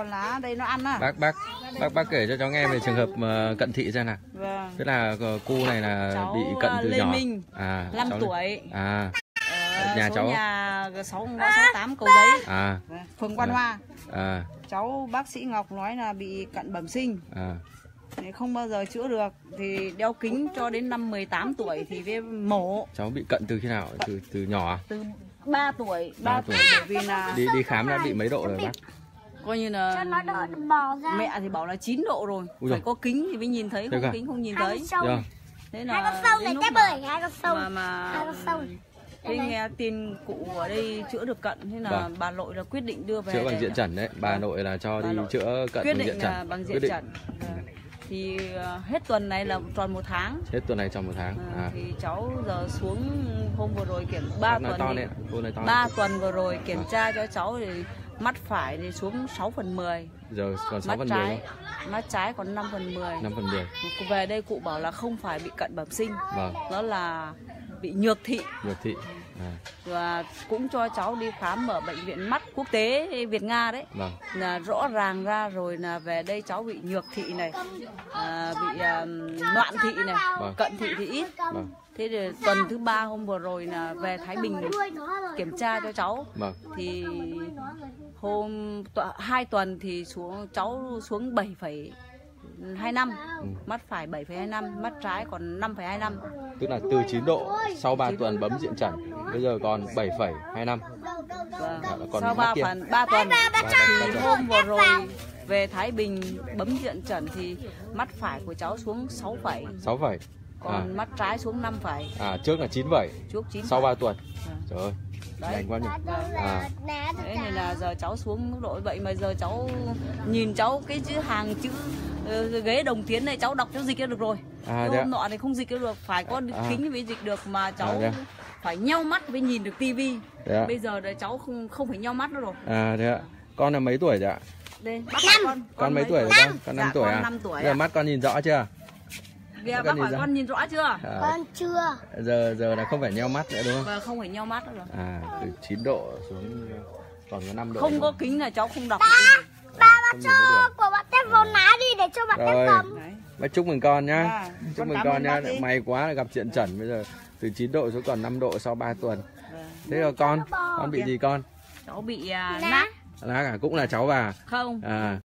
còn lá đây nó ăn à? Bác bác bác bác kể cho cháu nghe về trường hợp mà cận thị xem nào. Vâng. Tức là ờ, cô này là Cháu, bị cận từ Lê nhỏ. Minh, à 5 cháu- tuổi. À Ờ, Nhà cháu? nhà sáu sáu tám cầu giấy. À. Vâng, phường Quan Dạ. Hoa. À. Cháu bác sĩ Ngọc nói là bị cận bẩm sinh. À. Không bao giờ chữa được. Thì đeo kính cho đến năm 18 tuổi thì với mổ. Cháu bị cận từ khi nào? Từ từ nhỏ à? từ 3 tuổi. 3 Ba tuổi. tuổi. bởi vì là đi đi khám đã bị mấy độ rồi bác coi như là cho nó đỡ bò ra. mẹ thì bảo là 9 độ rồi. Ui phải dồi. có kính thì mới nhìn thấy không kính không nhìn hai thấy. Dạ. thế hai là con sâu đến này mà- bưởi hai con sâu. mà mà hai con sâu. Khi nghe tin cụ ở đây chữa được cận thế là Vâng. bà nội là quyết định đưa về chữa bằng diện trần đấy. Bà Vâng. nội là cho Bà đi nội chữa cận quyết định diện là trần bằng diện trần. Vâng. thì ờ, hết tuần này là tròn một tháng. Hết tuần này trong một tháng. À. thì cháu giờ xuống hôm vừa rồi kiểm ba tuần to ba tuần vừa rồi kiểm tra cho cháu thì mắt phải thì xuống 6 phần 10 giờ còn 6 mắt phần 10 trái thôi mắt trái còn 5 phần 10 5 phần 10 Cụ về đây cụ bảo là không phải bị cận bẩm sinh. Vâng. Đó là bị nhược thị. Nhược thị à, và cũng cho cháu đi khám ở bệnh viện mắt quốc tế Việt Nga đấy. Vâng. Là rõ ràng ra rồi là về đây cháu bị nhược thị này à, bị um, loạn thị này Vâng. cận thị thì ít. Vâng. Thế thì tuần thứ ba hôm vừa rồi là về Thái Bình kiểm tra cho cháu. Vâng. Thì hôm hai tuần thì xuống cháu xuống 7,25 Ừ. mắt phải 7,25 mắt trái còn 5,25 tức là từ 9 độ sau 3 tuần bấm diện trần bây giờ còn 7,25 Vâng. Dạ, còn sau mắt 3 kia. phần 3 tuần thì hôm vừa rồi về Thái Bình bấm diện trần thì mắt phải của cháu xuống 6 phẩy 6 phẩy còn à, mắt trái xuống 5 phẩy à trước là 9 phẩy trước 9 sau 3 tuần Vâng. trời ơi. Nhanh quá nhỉ? à. Thế nên là giờ cháu xuống mức độ vậy mà giờ cháu nhìn cháu cái chữ hàng chữ ờ, ghế đồng tiến này cháu đọc cháu dịch ra được rồi. À, Cái hôm nọ thì không dịch được, phải có À. kính mới dịch được mà cháu À, thế ạ? phải nheo mắt mới nhìn được tivi. Bây giờ là cháu không không phải nheo mắt nữa rồi. à thế ạ. Con là mấy tuổi rồi ạ? Đây, bác hỏi con, con mấy tuổi rồi con? Con 5 Dạ, tuổi con à? năm tuổi giờ mắt con nhìn rõ chưa Con bác hỏi con nhìn rõ chưa? à, con chưa. Giờ giờ là không phải nheo mắt nữa đúng không? Và không phải nheo mắt nữa rồi. à từ 9 độ xuống còn có 5 độ Không có kính là cháu không đọc gì. ba không bác cho của bạn tép vào ná đi để cho bạn Rồi. tép cầm. Bác chúc mừng con nhá. À, chúc con mừng con nhá. may quá là gặp diện trần. Bây giờ từ 9 độ xuống còn 5 độ sau 3 tuần. Vâng. thế là con con bị gì con? Cháu bị à, Nát. nát. Lá cả cũng là cháu bà. Không. À